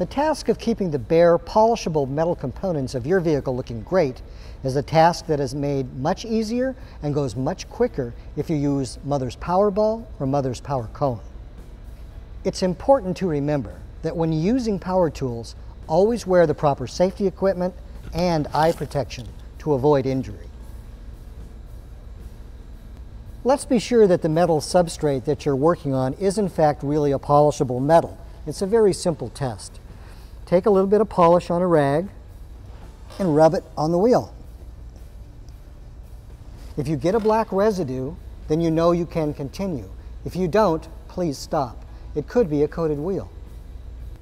The task of keeping the bare, polishable metal components of your vehicle looking great is a task that is made much easier and goes much quicker if you use Mothers PowerBall or Mothers Power Cone. It's important to remember that when using power tools, always wear the proper safety equipment and eye protection to avoid injury. Let's be sure that the metal substrate that you're working on is in fact really a polishable metal. It's a very simple test. Take a little bit of polish on a rag and rub it on the wheel. If you get a black residue, then you know you can continue. If you don't, please stop. It could be a coated wheel.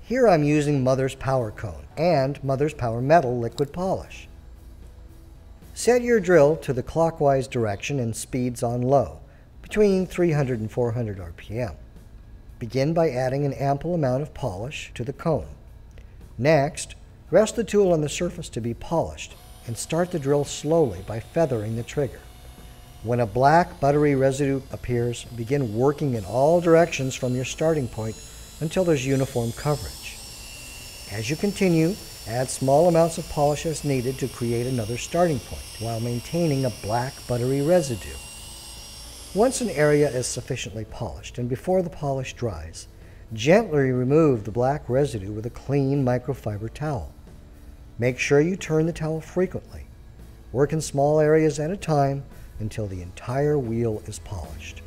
Here I'm using Mothers Power Cone and Mothers Power Metal Liquid Polish. Set your drill to the clockwise direction and speeds on low, between 300 and 400 RPM. Begin by adding an ample amount of polish to the cone. Next, rest the tool on the surface to be polished and start the drill slowly by feathering the trigger. When a black buttery residue appears, begin working in all directions from your starting point until there's uniform coverage. As you continue, Add small amounts of polish as needed to create another starting point while maintaining a black buttery residue. Once an area is sufficiently polished and before the polish dries, gently remove the black residue with a clean microfiber towel. Make sure you turn the towel frequently. Work in small areas at a time until the entire wheel is polished.